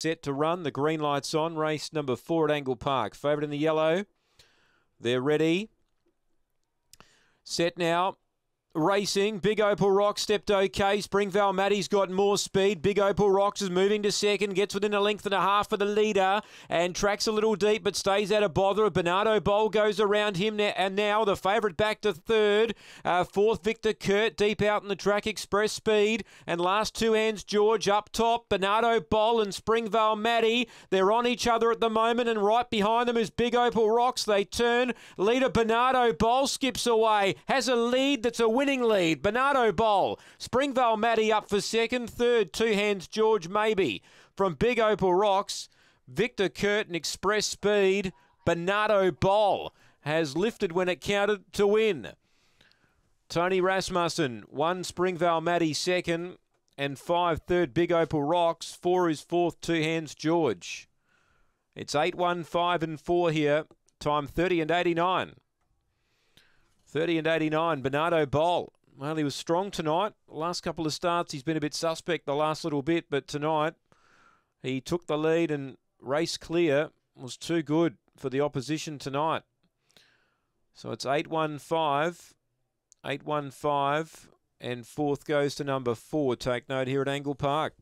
set to run. The green light's on. Race number four at Angle Park. Favourite in the yellow. They're ready. Set now racing. Big Opal Rock stepped okay. Springvale Maddie's got more speed. Big Opal Rocks is moving to second, gets within a length and a half for the leader, and tracks a little deep but stays out of bother. Bernardo Bowl goes around him now, and now the favourite back to third. Uh, fourth, Victor Kurt deep out in the track, Express Speed, and last two hands, George up top. Bernardo Bowl and Springvale Maddie. They're on each other at the moment, and right behind them is Big Opal Rocks. They turn. Leader Bernardo Bowl skips away, has a lead that's a win winning lead. Bernardo Bowl. Springvale Matty up for second. Third, two hands George Maybe. From Big Opal Rocks, Victor Curtin Express Speed. Bernardo Bowl has lifted when it counted to win. Tony Rasmussen, one Springvale Matty second, and five third Big Opal Rocks. Four is fourth, two hands George. It's 8 1 5 and 4 here. Time 30 and 89. 30 and 89, Bernardo Bowl. Well, he was strong tonight. last couple of starts, he's been a bit suspect the last little bit, but tonight he took the lead and race clear was too good for the opposition tonight. So it's 815, 815, and fourth goes to number four. Take note here at Angle Park.